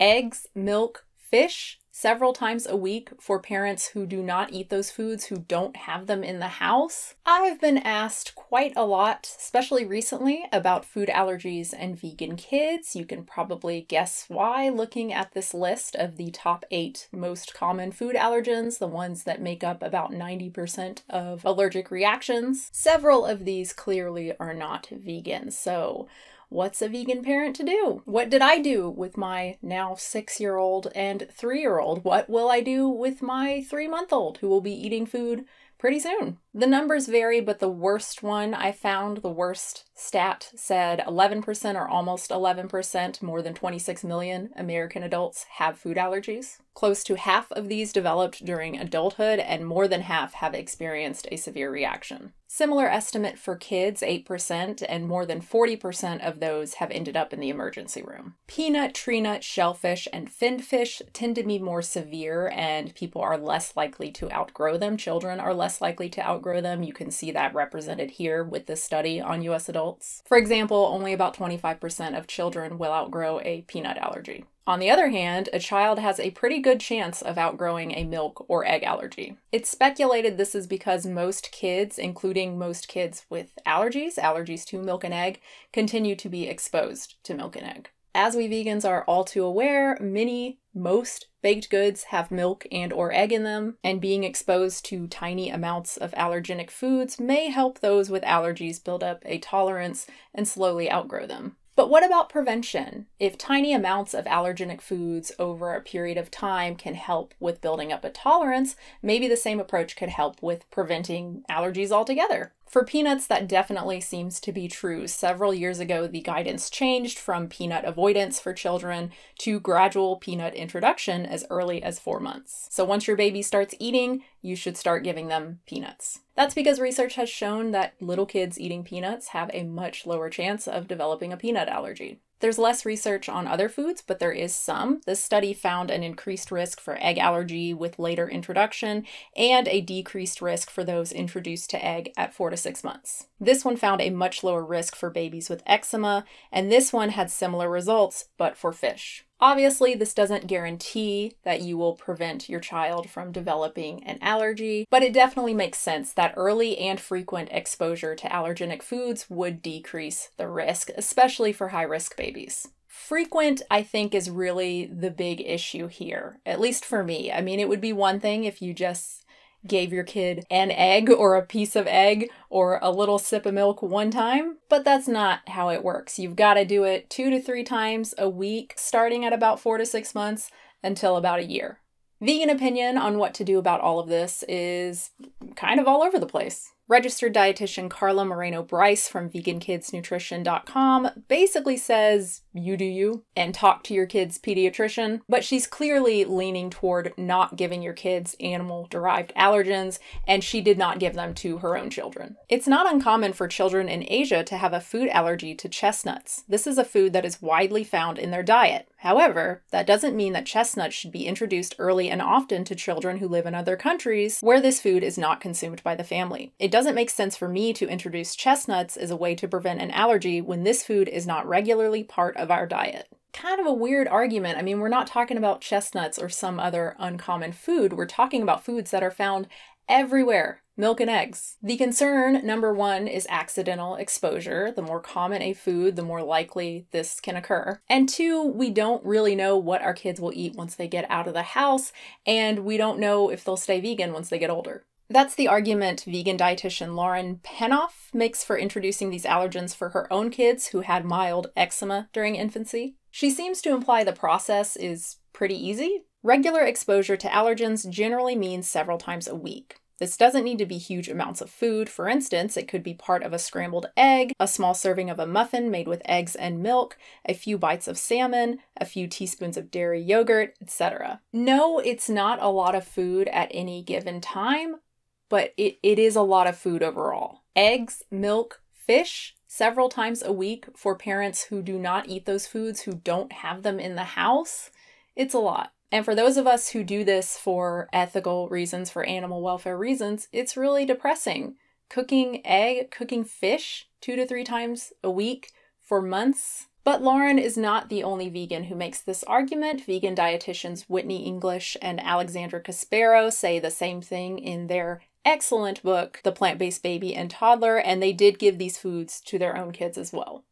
eggs, milk, fish, several times a week for parents who do not eat those foods, who don't have them in the house. I've been asked quite a lot, especially recently, about food allergies and vegan kids. You can probably guess why looking at this list of the top eight most common food allergens, the ones that make up about 90% of allergic reactions. Several of these clearly are not vegan, so what's a vegan parent to do? What did I do with my now six year old and three year old? What will I do with my three month old who will be eating food pretty soon. The numbers vary, but the worst one I found, the worst stat said 11% or almost 11%, more than 26 million American adults have food allergies. Close to half of these developed during adulthood, and more than half have experienced a severe reaction. Similar estimate for kids, 8%, and more than 40% of those have ended up in the emergency room. Peanut, tree nut, shellfish, and finned fish tend to be more severe, and people are less likely to outgrow them. Children are less likely to outgrow them. You can see that represented here with this study on US adults. For example, only about 25% of children will outgrow a peanut allergy. On the other hand, a child has a pretty good chance of outgrowing a milk or egg allergy. It's speculated this is because most kids, including most kids with allergies, allergies to milk and egg, continue to be exposed to milk and egg. As we vegans are all too aware, many, most baked goods have milk and or egg in them, and being exposed to tiny amounts of allergenic foods may help those with allergies build up a tolerance and slowly outgrow them. But what about prevention? If tiny amounts of allergenic foods over a period of time can help with building up a tolerance, maybe the same approach could help with preventing allergies altogether. For peanuts, that definitely seems to be true. Several years ago, the guidance changed from peanut avoidance for children to gradual peanut introduction as early as four months. So once your baby starts eating, you should start giving them peanuts. That's because research has shown that little kids eating peanuts have a much lower chance of developing a peanut allergy. There's less research on other foods, but there is some. This study found an increased risk for egg allergy with later introduction and a decreased risk for those introduced to egg at four to six months. This one found a much lower risk for babies with eczema, and this one had similar results, but for fish. Obviously, this doesn't guarantee that you will prevent your child from developing an allergy, but it definitely makes sense that early and frequent exposure to allergenic foods would decrease the risk, especially for high risk babies. Frequent, I think, is really the big issue here, at least for me. I mean, it would be one thing if you just gave your kid an egg or a piece of egg or a little sip of milk one time, but that's not how it works. You've got to do it two to three times a week, starting at about four to six months until about a year. Vegan opinion on what to do about all of this is kind of all over the place. Registered dietitian Carla Moreno Bryce from vegankidsnutrition.com basically says you do you and talk to your kid's pediatrician, but she's clearly leaning toward not giving your kids animal derived allergens, and she did not give them to her own children. It's not uncommon for children in Asia to have a food allergy to chestnuts. This is a food that is widely found in their diet. However, that doesn't mean that chestnuts should be introduced early and often to children who live in other countries where this food is not consumed by the family. It doesn't make sense for me to introduce chestnuts as a way to prevent an allergy when this food is not regularly part of our diet. Kind of a weird argument. I mean, we're not talking about chestnuts or some other uncommon food. We're talking about foods that are found everywhere milk and eggs. The concern, number one, is accidental exposure. The more common a food, the more likely this can occur. And two, we don't really know what our kids will eat once they get out of the house, and we don't know if they'll stay vegan once they get older. That's the argument vegan dietitian Lauren Panoff makes for introducing these allergens for her own kids who had mild eczema during infancy. She seems to imply the process is pretty easy. Regular exposure to allergens generally means several times a week. This doesn't need to be huge amounts of food. For instance, it could be part of a scrambled egg, a small serving of a muffin made with eggs and milk, a few bites of salmon, a few teaspoons of dairy yogurt, etc. No, it's not a lot of food at any given time, but it, it is a lot of food overall. Eggs, milk, fish, several times a week for parents who do not eat those foods, who don't have them in the house, it's a lot. And for those of us who do this for ethical reasons, for animal welfare reasons, it's really depressing. Cooking egg, cooking fish two to three times a week for months, But Lauren is not the only vegan who makes this argument. Vegan dietitians Whitney English and Alexandra Caspero say the same thing in their excellent book, The Plant Based Baby and Toddler, and they did give these foods to their own kids as well.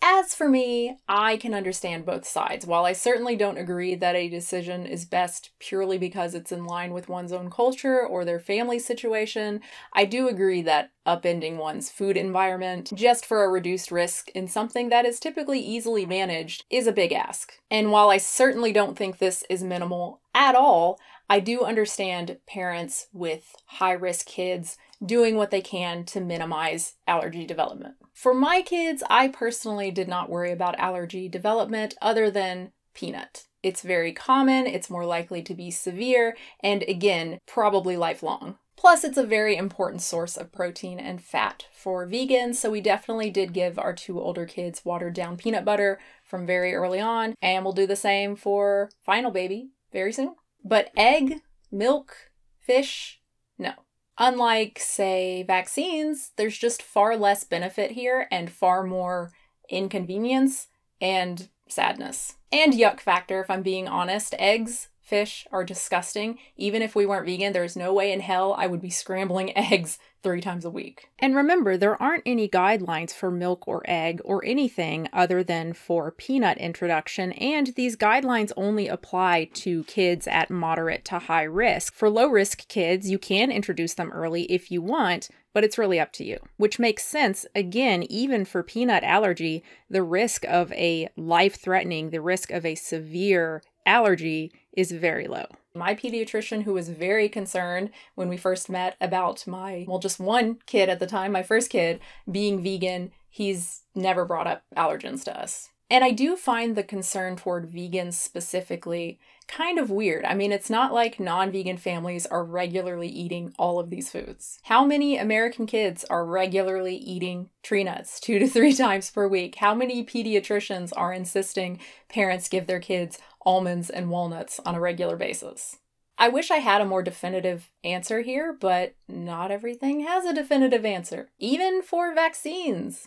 As for me, I can understand both sides. While I certainly don't agree that a decision is best purely because it's in line with one's own culture or their family situation, I do agree that upending one's food environment just for a reduced risk in something that is typically easily managed is a big ask. And while I certainly don't think this is minimal at all, I do understand parents with high risk kids doing what they can to minimize allergy development. For my kids, I personally did not worry about allergy development other than peanut. It's very common, it's more likely to be severe, and again, probably lifelong. Plus, it's a very important source of protein and fat for vegans, so we definitely did give our two older kids watered down peanut butter from very early on, and we'll do the same for final baby very soon. But egg, milk, fish, no. Unlike, say, vaccines, there's just far less benefit here and far more inconvenience and sadness. And yuck factor, if I'm being honest. Eggs, fish are disgusting. Even if we weren't vegan, there's no way in hell I would be scrambling eggs three times a week. And remember, there aren't any guidelines for milk or egg or anything other than for peanut introduction, and these guidelines only apply to kids at moderate to high risk. For low risk kids, you can introduce them early if you want, but it's really up to you. Which makes sense, again, even for peanut allergy, the risk of a life threatening, the risk of a severe allergy is very low. My pediatrician, who was very concerned when we first met about my, well, just one kid at the time, my first kid, being vegan, he's never brought up allergens to us. And I do find the concern toward vegans specifically kind of weird. I mean, it's not like non vegan families are regularly eating all of these foods. How many American kids are regularly eating tree nuts two to three times per week? How many pediatricians are insisting parents give their kids almonds and walnuts on a regular basis? I wish I had a more definitive answer here, but not everything has a definitive answer, even for vaccines.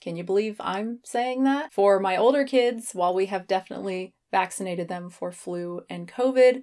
Can you believe I'm saying that? For my older kids, while we have definitely vaccinated them for flu and COVID,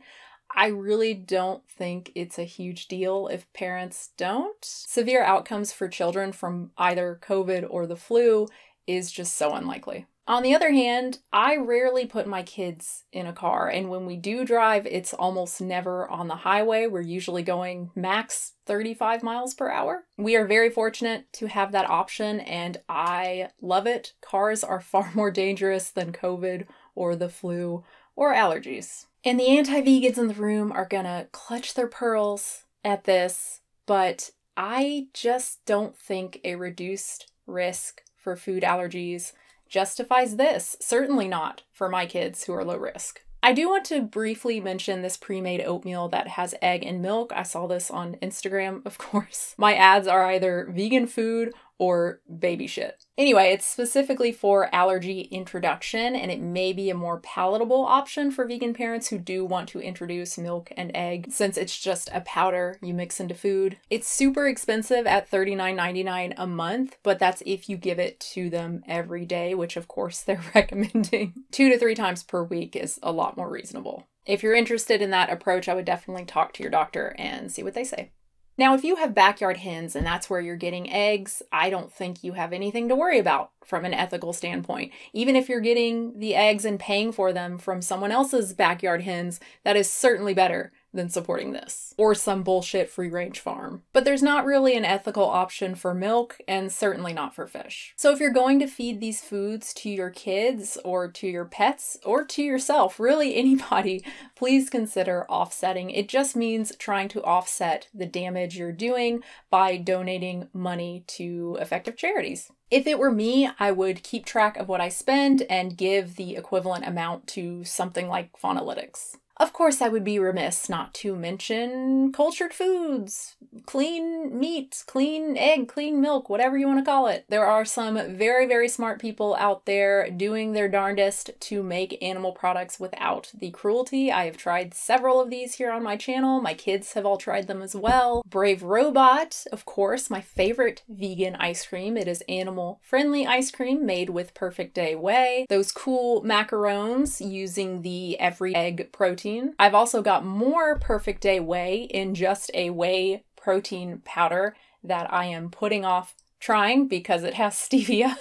I really don't think it's a huge deal if parents don't. Severe outcomes for children from either COVID or the flu is just so unlikely. On the other hand, I rarely put my kids in a car, and when we do drive, it's almost never on the highway. We're usually going max 35 miles per hour. We are very fortunate to have that option, and I love it. Cars are far more dangerous than COVID or the flu or allergies. And the anti vegans in the room are gonna clutch their pearls at this, but I just don't think a reduced risk for food allergies justifies this. Certainly not for my kids who are low risk. I do want to briefly mention this pre made oatmeal that has egg and milk. I saw this on Instagram, of course. My ads are either vegan food or baby shit. Anyway, it's specifically for allergy introduction and it may be a more palatable option for vegan parents who do want to introduce milk and egg since it's just a powder you mix into food. It's super expensive at $39.99 a month, but that's if you give it to them every day, which of course they're recommending. Two to three times per week is a lot more reasonable. If you're interested in that approach, I would definitely talk to your doctor and see what they say. Now, if you have backyard hens and that's where you're getting eggs, I don't think you have anything to worry about from an ethical standpoint. Even if you're getting the eggs and paying for them from someone else's backyard hens, that is certainly better than supporting this or some bullshit free range farm. But there's not really an ethical option for milk and certainly not for fish. So if you're going to feed these foods to your kids or to your pets or to yourself, really anybody, please consider offsetting. It just means trying to offset the damage you're doing by donating money to effective charities. If it were me, I would keep track of what I spend and give the equivalent amount to something like Faunalytics. Of course, I would be remiss not to mention cultured foods, clean meat, clean egg, clean milk, whatever you want to call it. There are some very, very smart people out there doing their darndest to make animal products without the cruelty. I have tried several of these here on my channel. My kids have all tried them as well. Brave Robot, of course, my favorite vegan ice cream. It is animal friendly ice cream made with Perfect Day Whey. Those cool macarons using the every egg protein protein. I've also got more Perfect Day Whey in just a whey protein powder that I am putting off trying because it has stevia.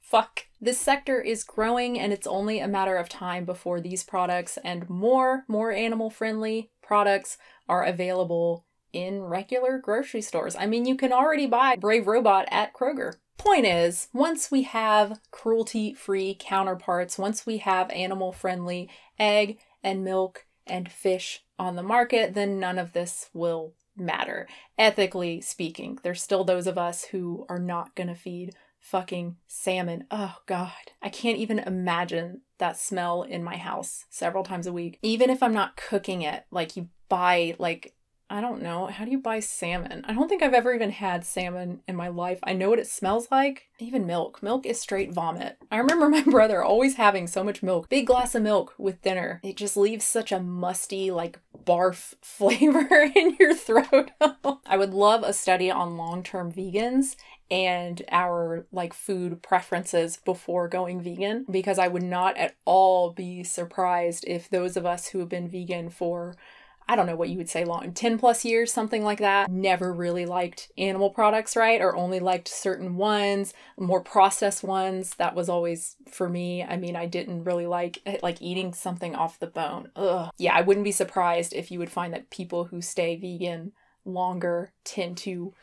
Fuck. This sector is growing and it's only a matter of time before these products and more, more animal friendly products are available in regular grocery stores. I mean, you can already buy Brave Robot at Kroger. Point is, once we have cruelty free counterparts, once we have animal friendly egg and milk and fish on the market, then none of this will matter. Ethically speaking, there's still those of us who are not going to feed fucking salmon. Oh god. I can't even imagine that smell in my house several times a week. Even if I'm not cooking it, like you buy like I don't know. How do you buy salmon? I don't think I've ever even had salmon in my life. I know what it smells like. Even milk. Milk is straight vomit. I remember my brother always having so much milk. Big glass of milk with dinner. It just leaves such a musty, like barf flavor in your throat. I would love a study on long term vegans and our like food preferences before going vegan because I would not at all be surprised if those of us who have been vegan for I don't know what you would say long, 10 plus years, something like that. Never really liked animal products, right? Or only liked certain ones, more processed ones. That was always for me. I mean, I didn't really like eh, like eating something off the bone. Ugh. Yeah, I wouldn't be surprised if you would find that people who stay vegan longer tend to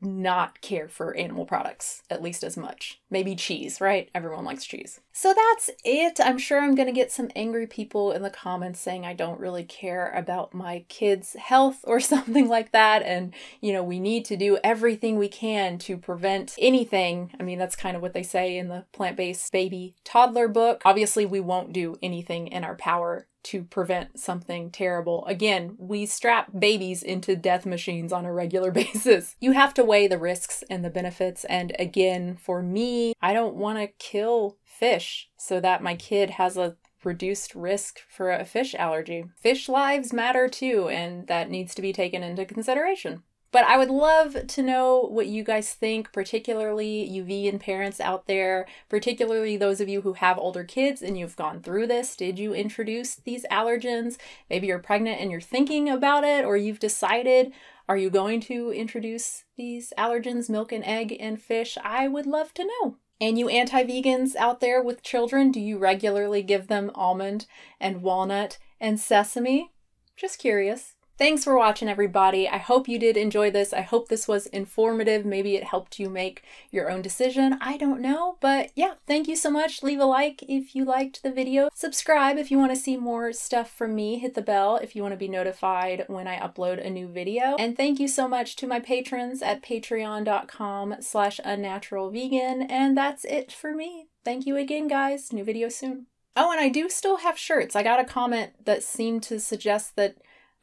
not care for animal products at least as much. Maybe cheese, right? Everyone likes cheese. So that's it. I'm sure I'm going to get some angry people in the comments saying I don't really care about my kids' health or something like that. And, you know, we need to do everything we can to prevent anything. I mean, that's kind of what they say in the plant based baby toddler book. Obviously, we won't do anything in our power to prevent something terrible. Again, we strap babies into death machines on a regular basis. You have to weigh the risks and the benefits. And again, for me, I don't want to kill fish so that my kid has a reduced risk for a fish allergy. Fish lives matter too, and that needs to be taken into consideration. But I would love to know what you guys think, particularly you vegan parents out there, particularly those of you who have older kids and you've gone through this. Did you introduce these allergens? Maybe you're pregnant and you're thinking about it, or you've decided, are you going to introduce these allergens, milk and egg and fish? I would love to know. And you anti vegans out there with children, do you regularly give them almond and walnut and sesame? Just curious. Thanks for watching, everybody. I hope you did enjoy this. I hope this was informative. Maybe it helped you make your own decision. I don't know, but yeah, thank you so much. Leave a like if you liked the video. Subscribe if you want to see more stuff from me. Hit the bell if you want to be notified when I upload a new video. And thank you so much to my patrons at patreon.com slash unnaturalvegan. And that's it for me. Thank you again, guys. New video soon. Oh, and I do still have shirts. I got a comment that seemed to suggest that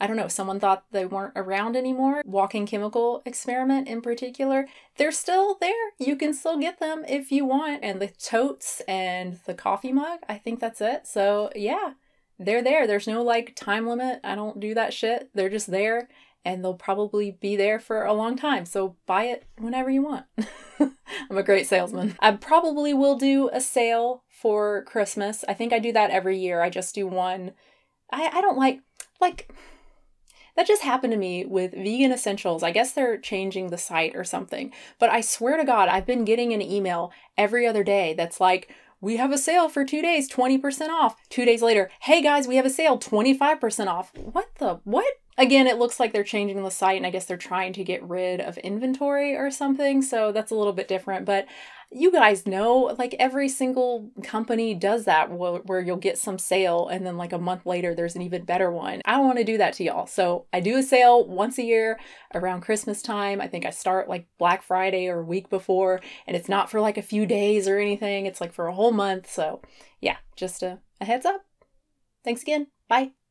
I don't know, someone thought they weren't around anymore. Walking Chemical Experiment in particular, they're still there. You can still get them if you want. And the totes and the coffee mug, I think that's it. So yeah, they're there. There's no like time limit. I don't do that shit. They're just there and they'll probably be there for a long time. So buy it whenever you want. I'm a great salesman. I probably will do a sale for Christmas. I think I do that every year. I just do one. I, I don't like, like, that just happened to me with Vegan Essentials. I guess they're changing the site or something. But I swear to God, I've been getting an email every other day that's like, we have a sale for two days, 20% off. Two days later, hey guys, we have a sale, 25% off. What the? What? Again, it looks like they're changing the site and I guess they're trying to get rid of inventory or something. So that's a little bit different. But you guys know like every single company does that where, you'll get some sale and then like a month later there's an even better one. I want to do that to y'all. So i do a sale once a year around christmas time. I think i start like black friday or week before and it's not for like a few days or anything. It's like for a whole month so yeah just a, a heads up. Thanks again. Bye